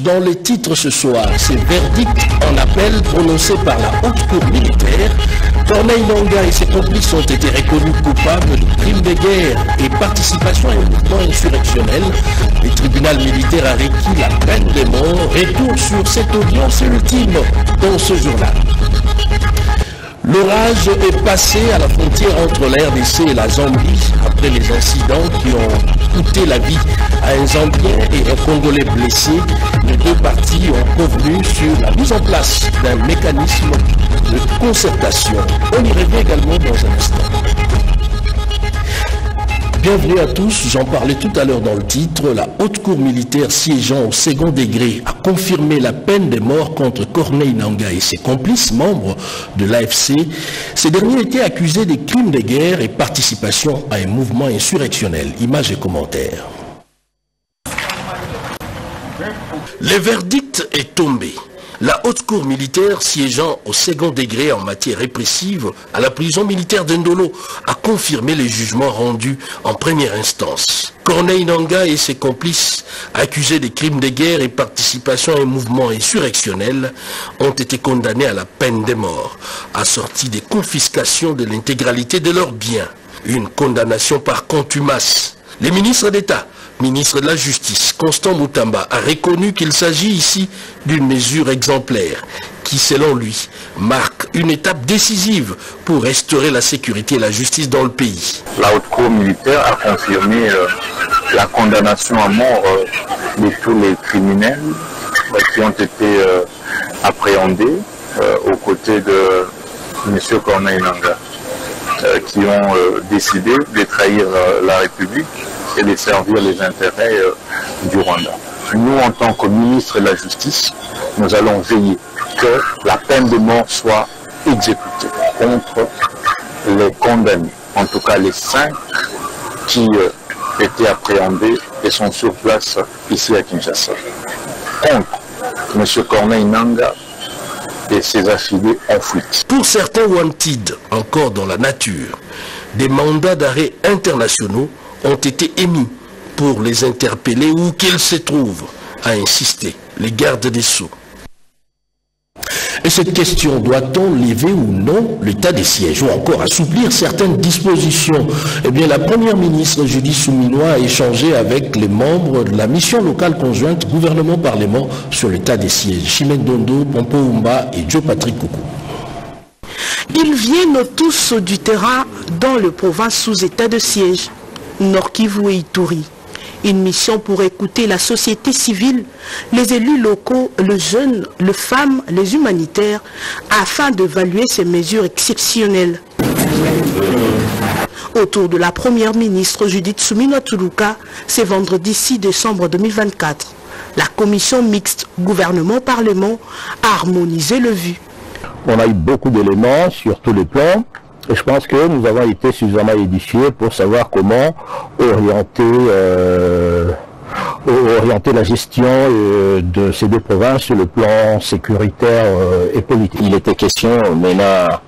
Dans les titres ce soir, c'est verdict en appel prononcé par la haute cour militaire. Corneille Nanga et ses complices ont été reconnus coupables de crimes de guerre et participation à un mouvement insurrectionnel. Le tribunal militaire a requis la peine de mort. Retour sur cette audience ultime dans ce journal. L'orage est passé à la frontière entre la RDC et la Zambie après les incidents qui ont coûté la vie à un Zambien et un Congolais blessé. Les deux parties ont convenu sur la mise en place d'un mécanisme de concertation. On y revient également dans un instant. Bienvenue à tous, j'en parlais tout à l'heure dans le titre, la haute cour militaire siégeant au second degré a confirmé la peine de mort contre Corneille Nanga et ses complices, membres de l'AFC. Ces derniers étaient accusés des crimes de guerre et participation à un mouvement insurrectionnel. Images et commentaires. Le verdict est tombé. La haute cour militaire siégeant au second degré en matière répressive à la prison militaire d'Endolo a confirmé les jugements rendus en première instance. Corneille Nanga et ses complices, accusés des crimes de guerre et participation à un mouvement insurrectionnel, ont été condamnés à la peine de mort, assortie des confiscations de l'intégralité de leurs biens. Une condamnation par contumace. Les ministres d'État ministre de la Justice, Constant Moutamba, a reconnu qu'il s'agit ici d'une mesure exemplaire qui, selon lui, marque une étape décisive pour restaurer la sécurité et la justice dans le pays. La haute cour militaire a confirmé euh, la condamnation à mort euh, de tous les criminels euh, qui ont été appréhendés aux côtés de M. Corneille Nanga, qui ont décidé de trahir la République et de servir les intérêts euh, du Rwanda. Nous, en tant que ministre de la Justice, nous allons veiller que la peine de mort soit exécutée contre les condamnés, en tout cas les cinq qui euh, étaient appréhendés et sont sur place ici à Kinshasa. Contre M. Corneille Nanga et ses affiliés en fuite. Pour certains wanted, encore dans la nature, des mandats d'arrêt internationaux ont été émis pour les interpeller où qu'ils se trouvent, a insisté les gardes des Sceaux. Et cette question, doit-on lever ou non l'état des sièges ou encore assouplir certaines dispositions? Eh bien, la première ministre Julie Souminois a échangé avec les membres de la mission locale conjointe gouvernement-parlement sur l'état des sièges. Chimène Dondo, Pompo Oumba et Joe Patrick Koukou. Ils viennent tous du terrain dans le province sous état de siège. Nord Kivu et Ituri. Une mission pour écouter la société civile, les élus locaux, les jeunes, les femmes, les humanitaires, afin d'évaluer ces mesures exceptionnelles. Autour de la première ministre Judith Soumina Tuluka, c'est vendredi 6 décembre 2024. La commission mixte gouvernement-parlement a harmonisé le vu. On a eu beaucoup d'éléments sur tous les plans. Je pense que nous avons été suffisamment édifiés pour savoir comment orienter, euh, orienter la gestion euh, de ces deux provinces sur le plan sécuritaire euh, et politique. Il était question maintenant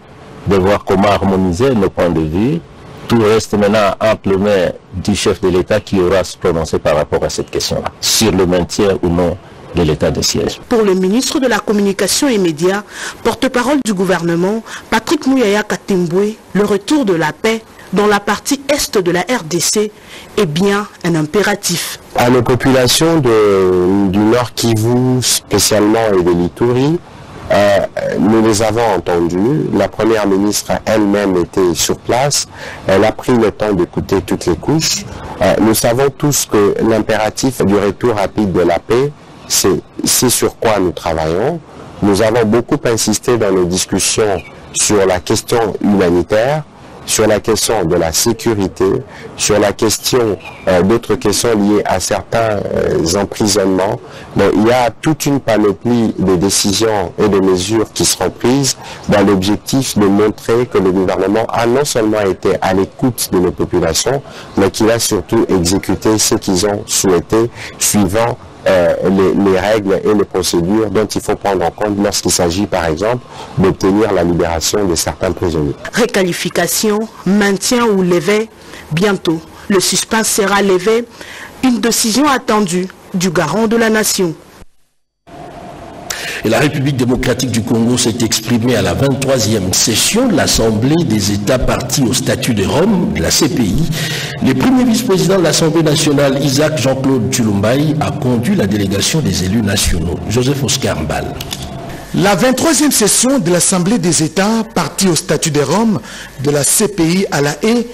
de voir comment harmoniser nos points de vue. Tout reste maintenant entre les mains du chef de l'État qui aura se prononcer par rapport à cette question-là, sur le maintien ou non de l'état de siège. Pour le ministre de la Communication et Médias, porte-parole du gouvernement, Patrick Mouyaya Katimboué, le retour de la paix dans la partie est de la RDC est bien un impératif. À nos populations du Nord Kivu spécialement et de l'Ituri, euh, nous les avons entendus. La première ministre elle-même était sur place. Elle a pris le temps d'écouter toutes les couches. Euh, nous savons tous que l'impératif du retour rapide de la paix c'est sur quoi nous travaillons. Nous avons beaucoup insisté dans nos discussions sur la question humanitaire, sur la question de la sécurité, sur la question euh, d'autres questions liées à certains euh, emprisonnements. Il y a toute une panoplie de décisions et de mesures qui seront prises dans l'objectif de montrer que le gouvernement a non seulement été à l'écoute de nos populations, mais qu'il a surtout exécuté ce qu'ils ont souhaité suivant euh, les, règles et les procédures dont il faut prendre en compte lorsqu'il s'agit, par exemple, d'obtenir la libération de certains prisonniers. Réqualification, maintien ou levé, bientôt. Le suspens sera levé. Une décision attendue du garant de la nation. Et la République démocratique du Congo s'est exprimée à la 23e session de l'Assemblée des États partis au statut de Rome, de la CPI. Le premier vice-président de l'Assemblée nationale, Isaac Jean-Claude Tulumbaï, a conduit la délégation des élus nationaux. Joseph Oscar Mbal. La 23e session de l'Assemblée des États, partie au statut de Rome, de la CPI à la haie,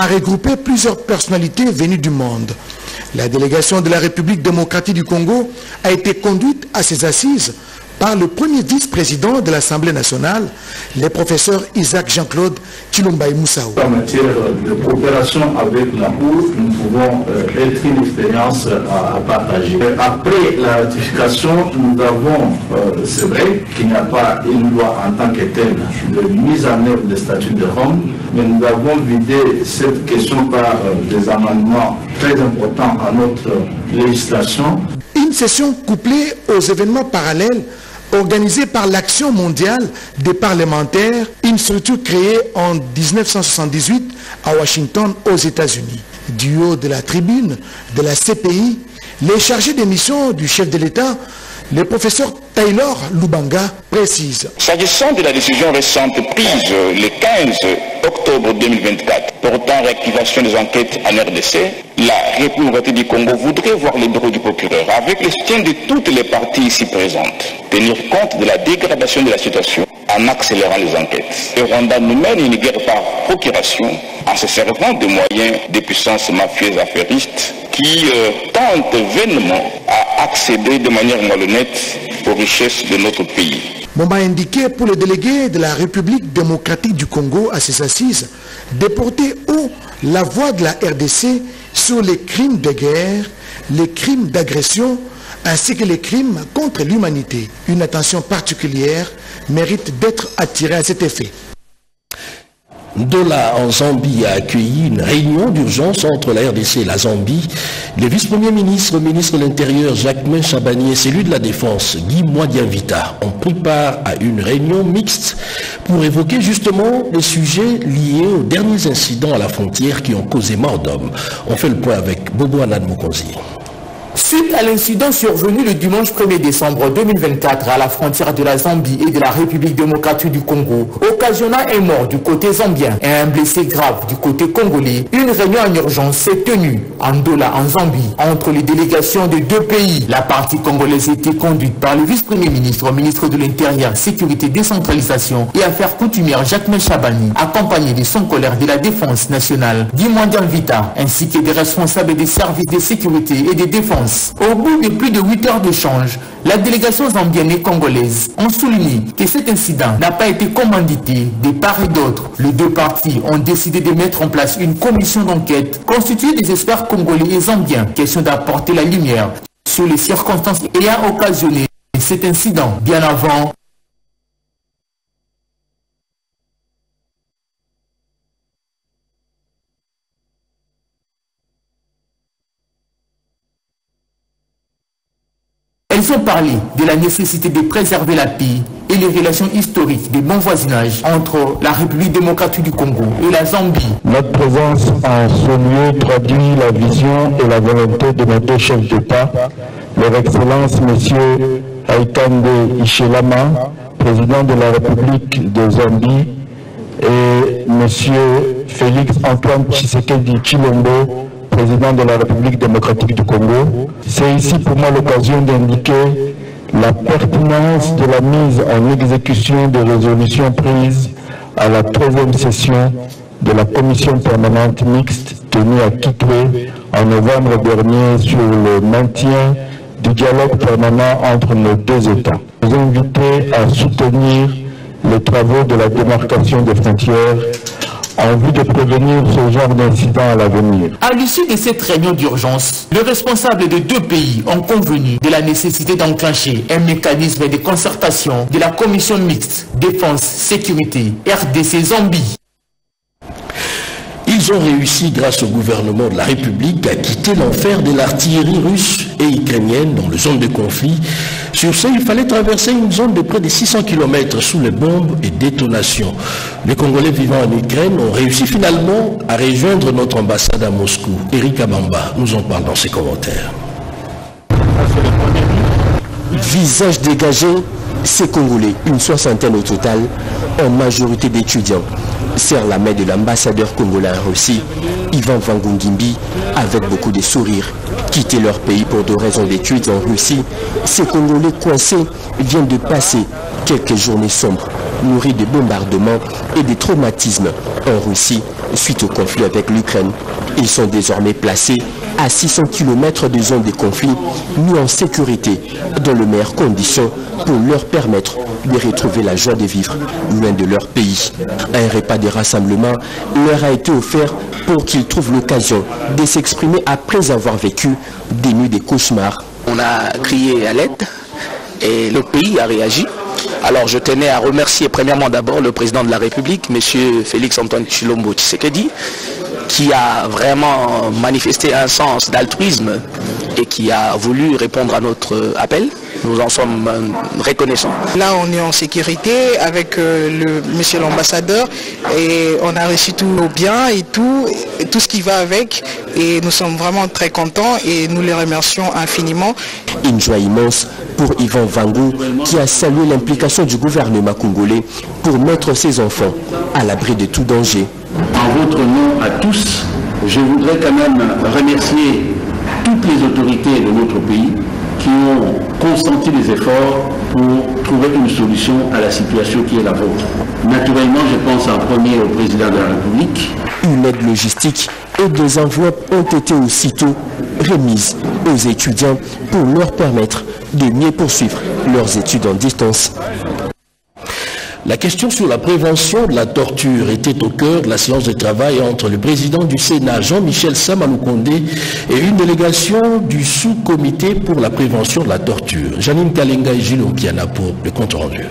a regroupé plusieurs personnalités venues du monde. La délégation de la République démocratique du Congo a été conduite à ses assises par le premier vice-président de l'Assemblée nationale, le professeur Isaac Jean-Claude Chilumbaï Moussaou. En matière de coopération avec la Cour, nous pouvons euh, être une expérience à, à partager. Après la ratification, nous avons, euh, c'est vrai qu'il n'y a pas une loi en tant que telle de mise en œuvre des statuts de Rome, mais nous avons vidé cette question par euh, des amendements très importants à notre législation. Une session couplée aux événements parallèles organisée par l'Action mondiale des parlementaires, une structure créée en 1978 à Washington aux États-Unis. Du haut de la tribune de la CPI, les chargés des missions du chef de l'État, le professeur Taylor Lubanga, précise. S'agissant de la décision récente prise le 15 octobre 2024 portant réactivation des enquêtes en RDC, la République du Congo voudrait voir le bureau du procureur, avec le soutien de toutes les parties ici présentes, tenir compte de la dégradation de la situation en accélérant les enquêtes. Le Rwanda nous mène une guerre par procuration en se servant des moyens des puissances mafieuses affairistes qui euh, tentent vainement à accéder de manière malhonnête aux richesses de notre pays. Moment indiqué pour le délégué de la République démocratique du Congo à ses assises de porter haut la voix de la RDC sur les crimes de guerre, les crimes d'agression ainsi que les crimes contre l'humanité. Une attention particulière mérite d'être attirée à cet effet. Dola en Zambie a accueilli une réunion d'urgence entre la RDC et la Zambie. Le vice-premier ministre, ministre de l'Intérieur Jacquemin Chabani et celui de la Défense Guy Mwadianvita ont pris part à une réunion mixte pour évoquer justement les sujets liés aux derniers incidents à la frontière qui ont causé mort d'hommes. On fait le point avec Bobo Anad Mokonzi. Suite à l'incident survenu le dimanche 1er décembre 2024 à la frontière de la Zambie et de la République démocratique du Congo, occasionnant un mort du côté zambien et un blessé grave du côté congolais, une réunion en urgence s'est tenue en Dola, en Zambie, entre les délégations de deux pays. La partie congolaise était conduite par le vice-premier ministre, ministre de l'Intérieur, Sécurité, Décentralisation et Affaires coutumières Jacques Chabani, accompagné de son collègue de la Défense nationale, Guy Vita, ainsi que des responsables des services de sécurité et de défense au bout de plus de 8 heures d'échange, la délégation zambienne et congolaise ont souligné que cet incident n'a pas été commandité de part et d'autre. Les deux parties ont décidé de mettre en place une commission d'enquête constituée des experts congolais et zambiens, question d'apporter la lumière sur les circonstances ayant occasionné cet incident bien avant Parlé de la nécessité de préserver la paix et les relations historiques de bon voisinage entre la République démocratique du Congo et la Zambie. Notre présence en ce lieu traduit la vision et la volonté de nos deux chefs d'État, leur Excellence M. Aikande Ishelama, président de la République de Zambie, et M. Félix Antoine Tshisekedi Chilombo, président de la République démocratique du Congo. C'est ici pour moi l'occasion d'indiquer la pertinence de la mise en exécution des résolutions prises à la 13e session de la commission permanente mixte tenue à Kitwe en novembre dernier sur le maintien du dialogue permanent entre nos deux États. Vous inviter à soutenir les travaux de la démarcation des frontières en vue de prévenir ce genre d'incident à l'avenir. À l'issue de cette réunion d'urgence, les responsables de deux pays ont convenu de la nécessité d'enclencher un mécanisme de concertation de la commission mixte défense-sécurité RDC Zambie. Ils ont réussi, grâce au gouvernement de la République, à quitter l'enfer de l'artillerie russe et ukrainienne dans le zone de conflit. Sur ce, il fallait traverser une zone de près de 600 km sous les bombes et détonations. Les Congolais vivant en Ukraine ont réussi finalement à rejoindre notre ambassade à Moscou. Eric Abamba nous en parle dans ses commentaires. Visage dégagé, ces Congolais, une soixantaine au total, en majorité d'étudiants, serrent la main de l'ambassadeur congolais en Russie, Ivan Vangungimbi, avec beaucoup de sourires. Quitter leur pays pour des raisons d'études en Russie, ces Congolais coincés viennent de passer quelques journées sombres, nourries de bombardements et de traumatismes en Russie suite au conflit avec l'Ukraine. Ils sont désormais placés à 600 km de zone de conflit, mis en sécurité dans les meilleures conditions pour leur permettre de retrouver la joie de vivre loin de leur pays. Un repas de rassemblement leur a été offert pour qu'ils trouvent l'occasion de s'exprimer après avoir vécu des nuits de cauchemars. On a crié à l'aide et le pays a réagi. Alors je tenais à remercier premièrement d'abord le président de la République, M. Félix Antoine Chilombo Tshisekedi, qui a vraiment manifesté un sens d'altruisme et qui a voulu répondre à notre appel. Nous en sommes reconnaissants. Là, on est en sécurité avec euh, le monsieur l'ambassadeur et on a reçu tout nos biens et tout, et tout ce qui va avec. Et nous sommes vraiment très contents et nous les remercions infiniment. Une joie immense pour Yvan Vangou qui a salué l'implication du gouvernement congolais pour mettre ses enfants à l'abri de tout danger. En votre nom à tous, je voudrais quand même remercier toutes les autorités de notre pays qui ont consenti des efforts pour trouver une solution à la situation qui est la vôtre. Naturellement, je pense en premier au président de la République. Une aide logistique et des enveloppes ont été aussitôt remises aux étudiants pour leur permettre de mieux poursuivre leurs études en distance. La question sur la prévention de la torture était au cœur de la séance de travail entre le président du Sénat, Jean-Michel Samaloukonde, et une délégation du sous-comité pour la prévention de la torture. Janine Kalenga et Gilles Okiana pour le compte rendu.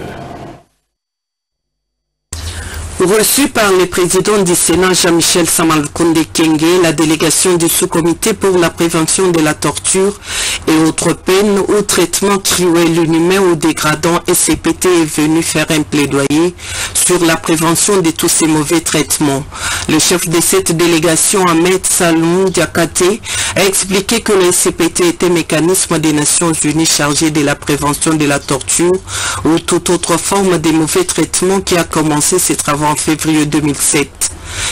Reçu par le président du Sénat Jean-Michel Samalkonde Kenge, la délégation du sous-comité pour la prévention de la torture et autres peines ou traitements cruels, inhumains ou dégradants SCPT est venu faire un plaidoyer sur la prévention de tous ces mauvais traitements. Le chef de cette délégation, Ahmed Salomon Diakate, a expliqué que le SCPT était un mécanisme des Nations Unies chargé de la prévention de la torture ou toute autre forme de mauvais traitements qui a commencé ses travaux en février 2007.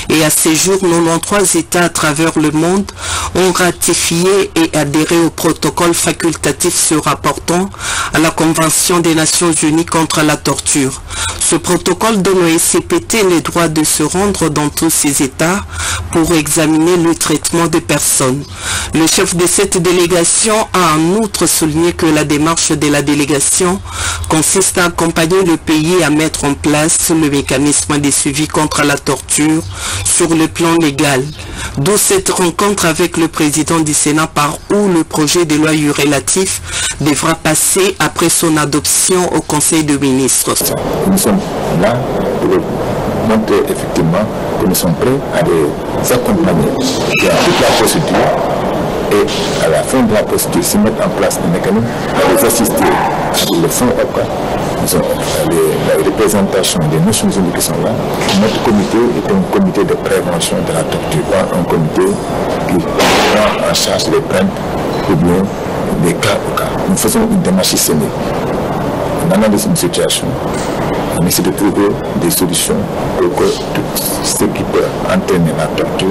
Et à ces jours, 93 États à travers le monde ont ratifié et adhéré au protocole facultatif se rapportant à la Convention des Nations Unies contre la torture. Ce protocole donne au SCPT le droit de se rendre dans tous ces États pour examiner le traitement des personnes. Le chef de cette délégation a en outre souligné que la démarche de la délégation consiste à accompagner le pays à mettre en place le mécanisme de suivi contre la torture sur le plan légal. D'où cette rencontre avec le président du Sénat par où le projet de loi relatif devra passer après son adoption au Conseil de ministres? Nous sommes là pour montrer effectivement que nous sommes prêts à les accompagner dans toute la procédure et à la fin de la procédure, se mettre en place des mécanismes à les assister avec le fonds OCA, les, la représentation des Nations Unies qui sont là. Notre comité est un comité de prévention de la torture, un comité qui prend en charge les plaintes ou bien des cas au cas. Nous faisons une démarche systémique. On analyse une situation, on essaie de trouver des solutions pour que tout ce qui peut entraîner la torture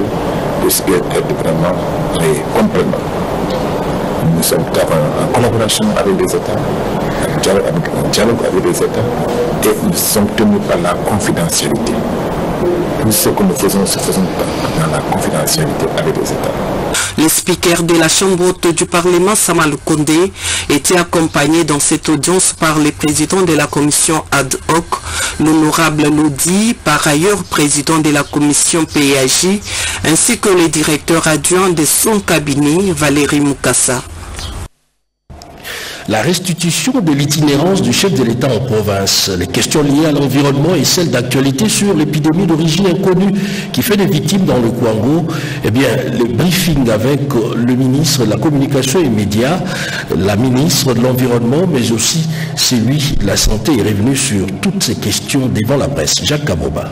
puisse être vraiment et complètement. Nous sommes en collaboration avec les États, en dialogue avec, en dialogue avec les États, et nous sommes tenus par la confidentialité. Tout ce que nous faisons, se faisons dans la confidentialité avec les États. Le speaker de la Chambre haute du Parlement, Samal Konde, était accompagné dans cette audience par le président de la commission ad hoc, l'honorable Lodi, par ailleurs président de la commission PAJ, ainsi que le directeur adjoint de son cabinet, Valérie Moukassa. La restitution de l'itinérance du chef de l'État en province, les questions liées à l'environnement et celles d'actualité sur l'épidémie d'origine inconnue qui fait des victimes dans le Congo, eh bien, le briefing avec le ministre de la Communication et Médias, la ministre de l'Environnement, mais aussi celui de la Santé est revenu sur toutes ces questions devant la presse. Jacques Kaboba.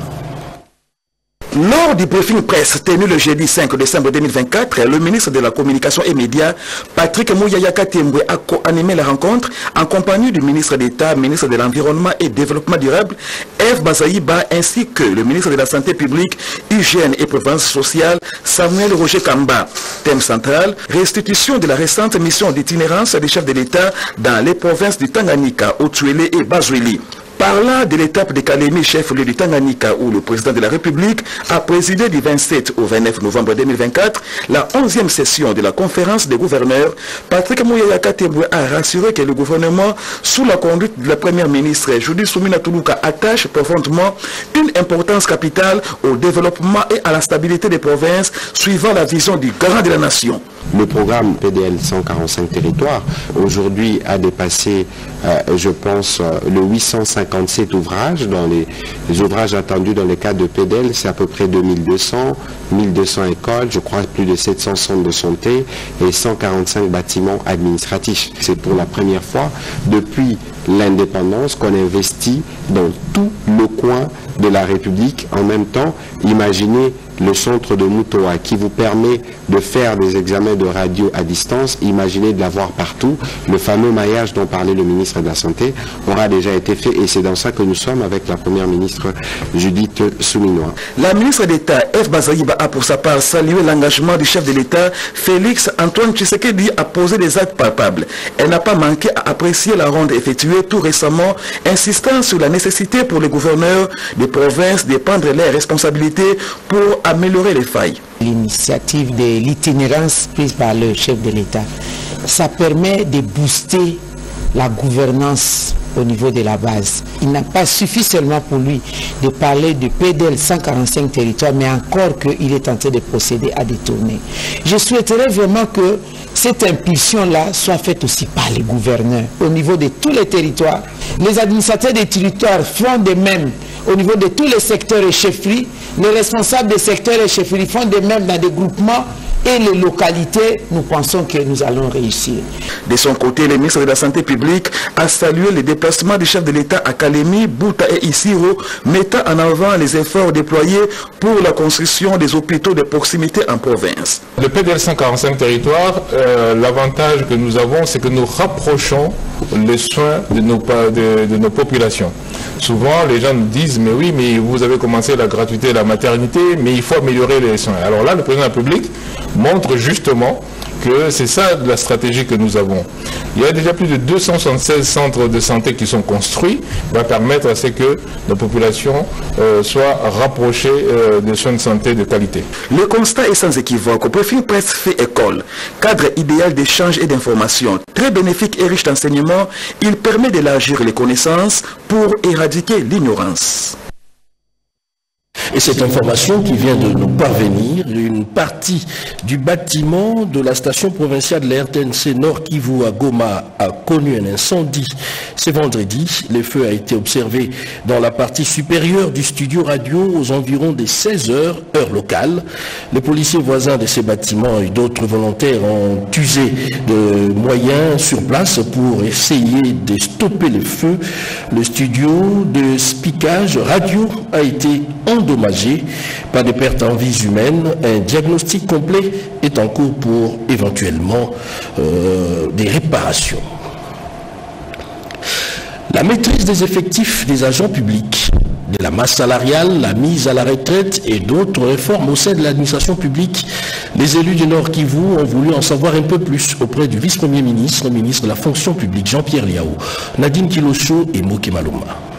Lors du briefing presse tenu le jeudi 5 décembre 2024, le ministre de la Communication et Médias, Patrick Mouyayaka Tembwe, a co-animé la rencontre en compagnie du ministre d'État, ministre de l'Environnement et Développement durable, Eve Bazaïba, ainsi que le ministre de la Santé publique, Hygiène et Prévention sociale, Samuel Roger Kamba. Thème central, restitution de la récente mission d'itinérance des chefs de l'État dans les provinces du Tanganyika, Otuele et par là, de l'étape de chef lieu du Tanganyika, où le président de la République a présidé du 27 au 29 novembre 2024 la 11e session de la conférence des gouverneurs, Patrick Mouyaya Katebwe a rassuré que le gouvernement, sous la conduite de la première ministre Judy Soumina Toulouka, attache profondément une importance capitale au développement et à la stabilité des provinces, suivant la vision du Grand de la nation. Le programme PDL 145 territoires, aujourd'hui, a dépassé, euh, je pense, euh, le 850 57 ouvrages. Dans les, ouvrages attendus dans le cadre de PEDEL, c'est à peu près 2200, 1200 écoles, je crois plus de 700 centres de santé et 145 bâtiments administratifs. C'est pour la première fois depuis l'indépendance qu'on investit dans tout le coin de la République. En même temps, imaginez le centre de Mutoa qui vous permet de faire des examens de radio à distance, imaginez de l'avoir partout. Le fameux maillage dont parlait le ministre de la Santé aura déjà été fait et c'est dans ça que nous sommes avec la première ministre Judith Souminois. La ministre d'État F. Bazaïba a pour sa part salué l'engagement du chef de l'État Félix Antoine Tshisekedi à poser des actes palpables. Elle n'a pas manqué à apprécier la ronde effectuée tout récemment, insistant sur la nécessité pour les gouverneurs des provinces de prendre leurs responsabilités pour améliorer les failles. L'initiative de l'itinérance prise par le chef de l'État, ça permet de booster la gouvernance au niveau de la base. Il n'a pas suffi seulement pour lui de parler de PDL 145 territoires, mais encore qu'il est tenté de procéder à des tournées. Je souhaiterais vraiment que cette impulsion-là soit faite aussi par les gouverneurs au niveau de tous les territoires. Les administrateurs des territoires font de même au niveau de tous les secteurs et chefferies. Les responsables des secteurs et chefferies font de même dans des groupements et les localités, nous pensons que nous allons réussir. De son côté, le ministre de la Santé publique a salué les déplacements du chef de l'État à Kalemi, Bouta et Isiro, mettant en avant les efforts déployés pour la construction des hôpitaux de proximité en province. Le PDL 145 territoires, euh, l'avantage que nous avons, c'est que nous rapprochons les soins de nos, de, de nos populations. Souvent, les gens nous disent, mais oui, mais vous avez commencé la gratuité de la maternité, mais il faut améliorer les soins. Alors là, le président de la République montre justement que c'est ça la stratégie que nous avons. Il y a déjà plus de 276 centres de santé qui sont construits, va permettre à ce que nos populations euh, soient rapprochées euh, de soins de santé de qualité. Le constat est sans équivoque. Au profil presse fait école, cadre idéal d'échange et d'information, très bénéfique et riche d'enseignements, il permet d'élargir les connaissances pour éradiquer l'ignorance. Et cette information qui vient de nous parvenir, une partie du bâtiment de la station provinciale de la RTNC Nord Kivu à Goma a connu un incendie. Ce vendredi, le feu a été observé dans la partie supérieure du studio radio aux environs des 16 heures, heure locale. Les policiers voisins de ces bâtiments et d'autres volontaires ont usé de moyens sur place pour essayer de stopper le feu. Le studio de spickage radio a été endommagé, pas de pertes en vies humaines. Un diagnostic complet est en cours pour éventuellement euh, des réparations. La maîtrise des effectifs des agents publics, de la masse salariale, la mise à la retraite et d'autres réformes au sein de l'administration publique, les élus du Nord Kivu ont voulu en savoir un peu plus auprès du vice-premier ministre, ministre de la fonction publique Jean-Pierre Liao, Nadine Kilocho et Moki Maluma.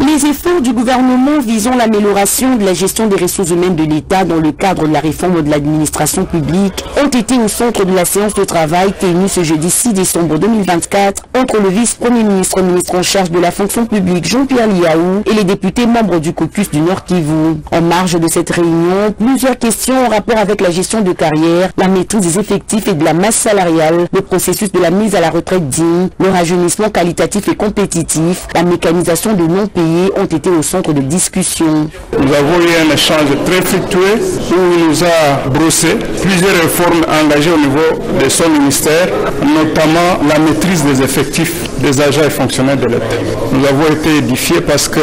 Les efforts du gouvernement visant l'amélioration de la gestion des ressources humaines de l'État dans le cadre de la réforme de l'administration publique ont été au centre de la séance de travail tenue ce jeudi 6 décembre 2024 entre le vice-premier ministre, ministre en charge de la fonction publique Jean-Pierre Liaou et les députés membres du caucus du Nord Kivu. En marge de cette réunion, plusieurs questions en rapport avec la gestion de carrière, la maîtrise des effectifs et de la masse salariale, le processus de la mise à la retraite digne, le rajeunissement qualitatif et compétitif, la mécanisation de non-payés ont été au centre de discussion. Nous avons eu un échange très fructueux où il nous a brossé plusieurs réformes engagées au niveau de son ministère, notamment la maîtrise des effectifs des agents et fonctionnaires de l'État. Nous avons été édifiés parce que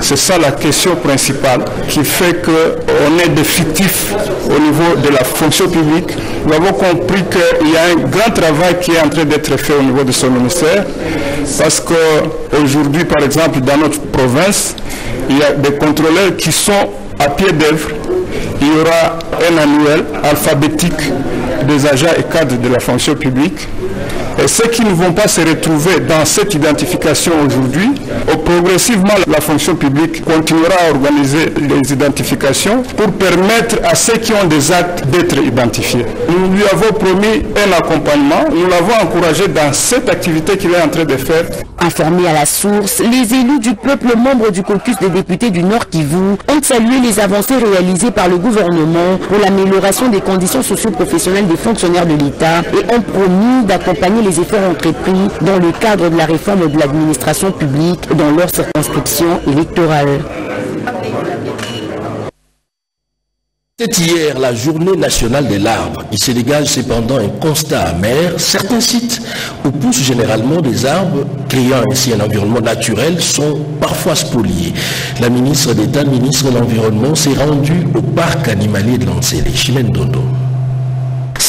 c'est ça la question principale qui fait qu'on est défictif au niveau de la fonction publique. Nous avons compris qu'il y a un grand travail qui est en train d'être fait au niveau de son ministère parce qu'aujourd'hui, par exemple, dans notre province, il y a des contrôleurs qui sont à pied d'œuvre. Il y aura un annuel alphabétique des agents et cadres de la fonction publique. Et ceux qui ne vont pas se retrouver dans cette identification aujourd'hui, progressivement la fonction publique continuera à organiser les identifications pour permettre à ceux qui ont des actes d'être identifiés. Nous lui avons promis un accompagnement, nous l'avons encouragé dans cette activité qu'il est en train de faire. Informés à la source, les élus du peuple membres du caucus des députés du Nord Kivu ont salué les avancées réalisées par le gouvernement pour l'amélioration des conditions socio-professionnelles des fonctionnaires de l'État et ont promis d'accompagner les efforts entrepris dans le cadre de la réforme de l'administration publique dans leur circonscription électorale. C'était hier la journée nationale de l'arbre. Il se dégage cependant un constat amer. Certains sites où poussent généralement des arbres, créant ainsi un environnement naturel, sont parfois spoliés. La ministre d'État, ministre de l'Environnement, s'est rendue au parc animalier de Lancélé, Chimène Dondo.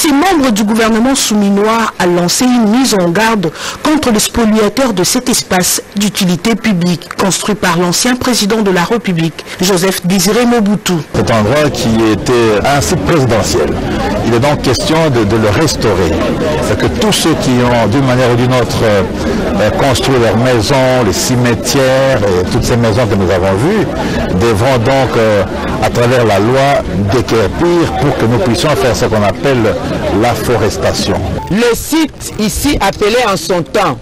Ces membres du gouvernement souminois a lancé une mise en garde contre les spoliateurs de cet espace d'utilité publique construit par l'ancien président de la République, Joseph Désiré Mobutu. Cet endroit qui était un présidentiel. Il est donc question de, le restaurer. C'est que tous ceux qui ont d'une manière ou d'une autre euh, construit leurs maisons, les cimetières et toutes ces maisons que nous avons vues, devront donc, euh, à travers la loi, déquerpir pour que nous puissions faire ce qu'on appelle la forestation. Le site ici appelé en son temps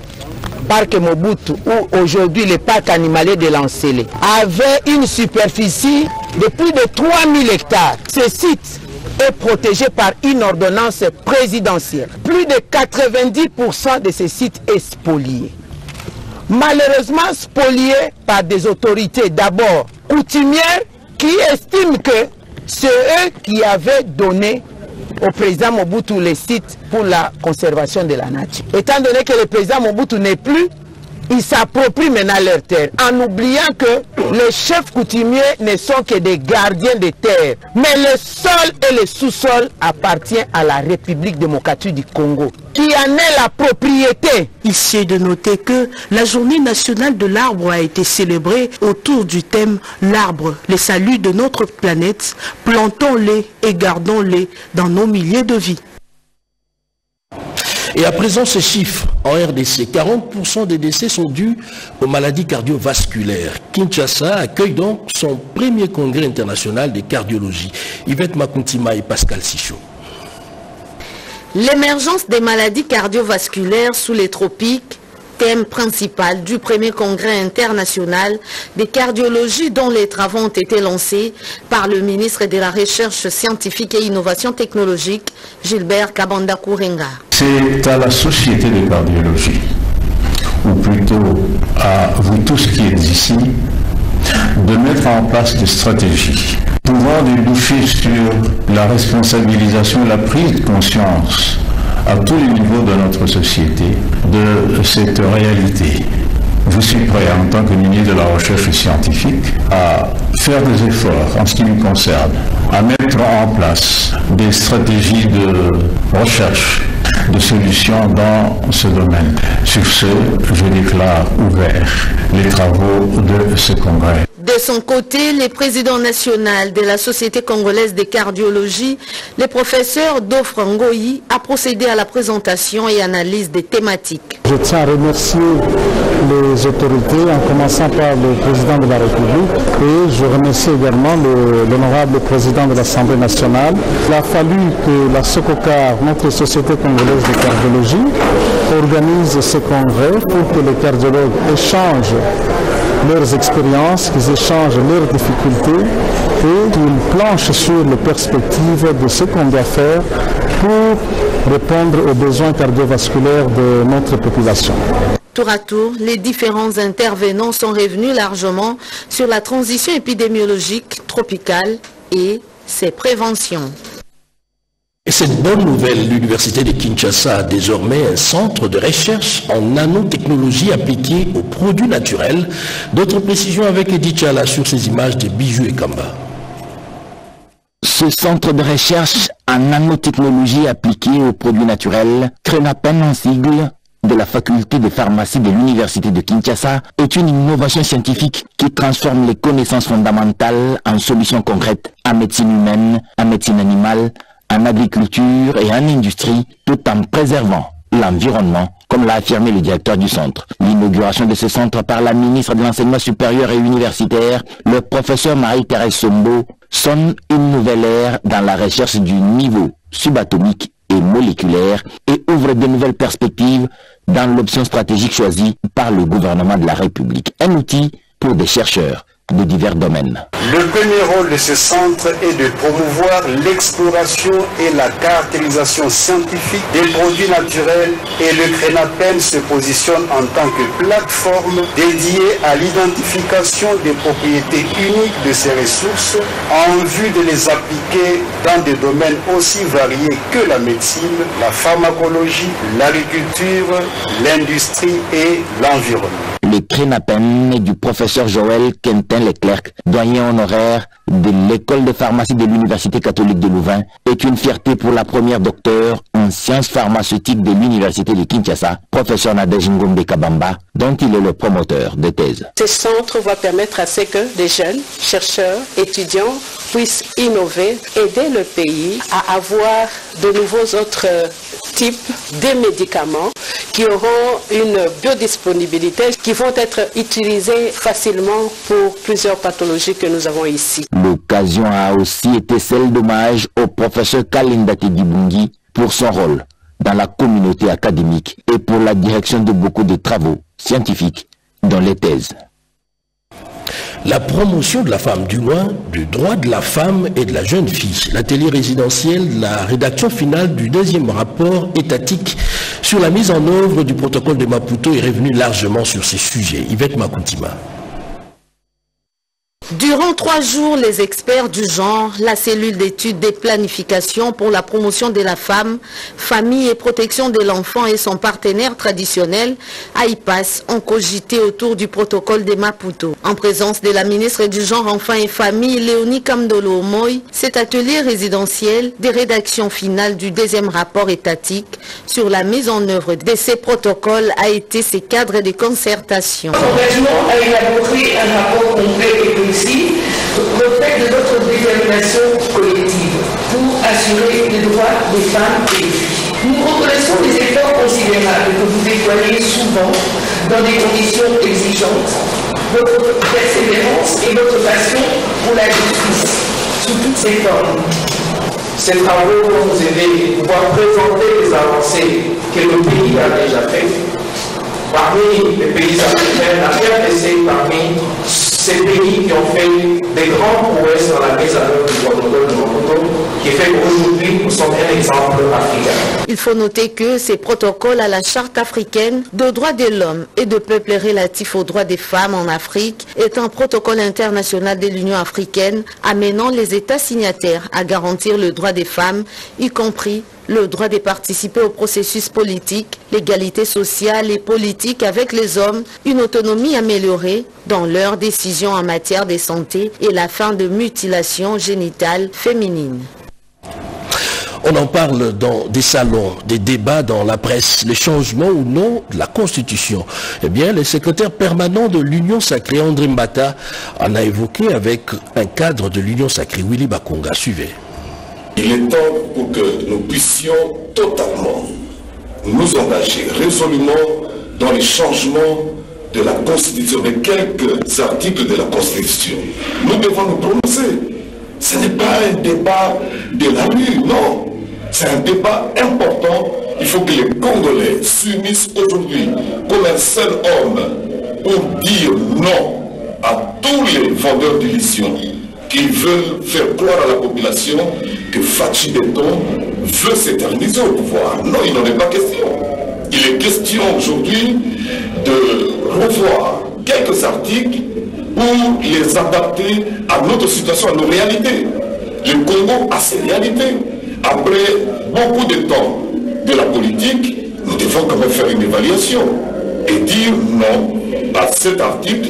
Parc Mobutu ou aujourd'hui le parc animalier de Lancélé avait une superficie de plus de 3000 hectares. Ce site est protégé par une ordonnance présidentielle. Plus de 90% de ce site est spolié. Malheureusement spolié par des autorités d'abord coutumières qui estiment que c'est eux qui avaient donné au président Mobutu les sites pour la conservation de la nature. Étant donné que le président Mobutu n'est plus, il s'approprie maintenant leur terre, en oubliant que les chefs coutumiers ne sont que des gardiens des terres. Mais le sol et le sous-sol appartiennent à la République démocratique du Congo, qui en est la propriété. Ici est de noter que la journée nationale de l'arbre a été célébrée autour du thème L'arbre, les saluts de notre planète, plantons-les et gardons-les dans nos milliers de vies. Et à présent, ces chiffres en RDC, 40% des décès sont dus aux maladies cardiovasculaires. Kinshasa accueille donc son premier congrès international de cardiologie. Yvette Makuntima et Pascal Sichot. L'émergence des maladies cardiovasculaires sous les tropiques thème principal du premier congrès international de cardiologie dont les travaux ont été lancés par le ministre de la Recherche scientifique et innovation technologique, Gilbert Kabanda Kourenga. C'est à la société de cardiologie, ou plutôt à vous tous qui êtes ici, de mettre en place des stratégies pouvant déboucher sur la responsabilisation la prise de conscience à tous les niveaux de notre société de cette réalité. Je suis prêt en tant que ministre de la Recherche scientifique à faire des efforts en ce qui nous concerne, à mettre en place des stratégies de recherche de solutions dans ce domaine. Sur ce, je déclare ouvert les travaux de ce congrès. De son côté, le président national de la Société congolaise de cardiologie, le professeur Dofre Ngoyi, a procédé à la présentation et analyse des thématiques. Je tiens à remercier les autorités, en commençant par le président de la République, et je remercie également l'honorable président de l'Assemblée nationale. Il a fallu que la SOCOCAR, notre Société congolaise de cardiologie, organise ce congrès pour que les cardiologues échangent leurs expériences, qu'ils échangent leurs difficultés et qu'ils planchent sur les perspectives de ce qu'on doit faire pour répondre aux besoins cardiovasculaires de notre population. Tour à tour, les différents intervenants sont revenus largement sur la transition épidémiologique tropicale et ses préventions. Et cette bonne nouvelle, l'Université de Kinshasa a désormais un centre de recherche en nanotechnologie appliquée aux produits naturels. D'autres précisions avec Edith Chala sur ces images de bijoux et kamba. Ce centre de recherche en nanotechnologie appliquée aux produits naturels, Crenapen en sigle, de la faculté de pharmacie de l'Université de Kinshasa est une innovation scientifique qui transforme les connaissances fondamentales en solutions concrètes en médecine humaine, en médecine animale, en agriculture et en industrie, tout en préservant l'environnement, comme l'a affirmé le directeur du centre. L'inauguration de ce centre par la ministre de l'Enseignement supérieur et universitaire, le professeur Marie-Thérèse Sombo, sonne une nouvelle ère dans la recherche du niveau subatomique et moléculaire et ouvre de nouvelles perspectives dans l'option stratégique choisie par le gouvernement de la République. Un outil pour des chercheurs Le premier rôle de ce centre est de promouvoir l'exploration et la caractérisation scientifique des produits naturels et le Crénapen se positionne en tant que plateforme dédiée à l'identification des propriétés uniques de ces ressources en vue de les appliquer dans des domaines aussi variés que la médecine, la pharmacologie, l'agriculture, l'industrie et l'environnement. Le Crénapen du professeur Joël Quentin Leclerc, doyen honoraire de l'école de pharmacie de l'Université catholique de Louvain, est une fierté pour la première docteure en sciences pharmaceutiques de l'Université de Kinshasa, professeur Nadej Ngombe Kabamba, dont il est le promoteur de thèse. Ce centre va permettre à ce que des jeunes chercheurs, étudiants puissent innover, aider le pays à avoir de nouveaux autres types de médicaments qui auront une biodisponibilité, qui vont être utilisés facilement pour plusieurs pathologies que nous avons ici. L'occasion a aussi été celle d'hommage au professeur Kalinda Tegibungi pour son rôle dans la communauté académique et pour la direction de beaucoup de travaux scientifiques dans les thèses. La promotion de la femme, du moins du droit de la femme et de la jeune fille. L'atelier résidentiel, la rédaction finale du deuxième rapport étatique sur la mise en œuvre du protocole de Maputo est revenu largement sur ces sujets. Yvette Makutima. Durant trois jours, les experts du genre, la cellule d'études des planifications pour la promotion de la femme, famille et protection de l'enfant et son partenaire traditionnel, AIPAS, ont cogité autour du protocole de Maputo. En présence de la ministre du genre, enfants et famille, Léonie Kamdolo Moy, cet atelier résidentiel des rédactions finales du deuxième rapport étatique sur la mise en œuvre de ces protocoles a été ce cadre de concertation. Précis reflet de notre détermination collective pour assurer les droits des femmes et des filles. Nous reconnaissons les efforts considérables que vous déployez souvent dans des conditions exigeantes, votre persévérance et votre passion pour la justice sous toutes ses formes. Ces travaux vont nous aider à présenter les avancées que le pays a déjà faites. Parmi les pays africains, la RDC parmi ces pays qui ont fait des grands prouesses dans la mise en œuvre du protocole de Maputo, qui fait qu'aujourd'hui nous sommes un exemple africain. Il faut noter que ces protocoles à la charte africaine de droits de l'homme et de peuples relatifs aux droits des femmes en Afrique est un protocole international de l'Union africaine amenant les États signataires à garantir le droit des femmes, y compris le droit de participer au processus politique, l'égalité sociale et politique avec les hommes, une autonomie améliorée dans leurs décisions en matière de santé et la fin de mutilations génitales féminines. On en parle dans des salons, des débats dans la presse, les changements ou non de la Constitution. Eh bien, le secrétaire permanent de l'Union sacrée, André Mbata, en a évoqué avec un cadre de l'Union sacrée, Willy Bakonga. Suivez. Il est temps pour que nous puissions totalement nous engager résolument dans les changements de la Constitution, de quelques articles de la Constitution. Nous devons nous prononcer. Ce n'est pas un débat de la rue, non. C'est un débat important. Il faut que les Congolais s'unissent aujourd'hui comme un seul homme pour dire non à tous les vendeurs d'illusions qui veulent faire croire à la population que Fachi Beton veut s'éterniser au pouvoir. Non, il n'en est pas question. Il est question aujourd'hui de revoir quelques articles pour les adapter à notre situation, à nos réalités. Le Congo a ses réalités. Après beaucoup de temps de la politique, nous devons quand même faire une évaluation et dire non à cet article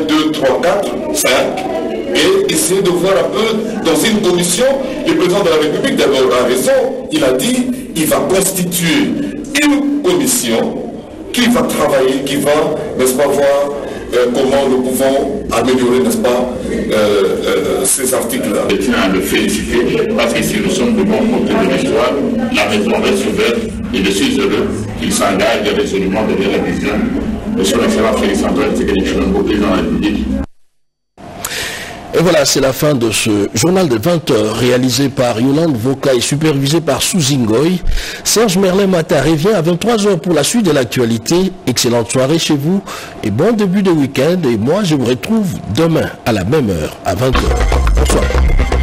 1, 2, 3, 4, 5 et essayer de voir un peu dans une commission, le président de la République d'abord a raison, il a dit il va constituer une commission qui va travailler, qui va, n'est-ce pas, voir euh, comment nous pouvons améliorer, n'est-ce pas, euh, euh, ces articles-là. Je tiens à le féliciter parce que si nous sommes de bons côté de l'histoire, la maison reste ouverte et je suis heureux qu'il s'engage résolument derrière la vision de son excellent Félix Antoine Tshisekedi Chilombo, président de la République. Et voilà, c'est la fin de ce journal de 20 heures réalisé par Yolande Voka et supervisé par Souzingoy. Serge Merlin-Matin revient à 23 heures pour la suite de l'actualité. Excellente soirée chez vous et bon début de week-end. Et moi, je vous retrouve demain à la même heure, à 20 heures. Bonsoir.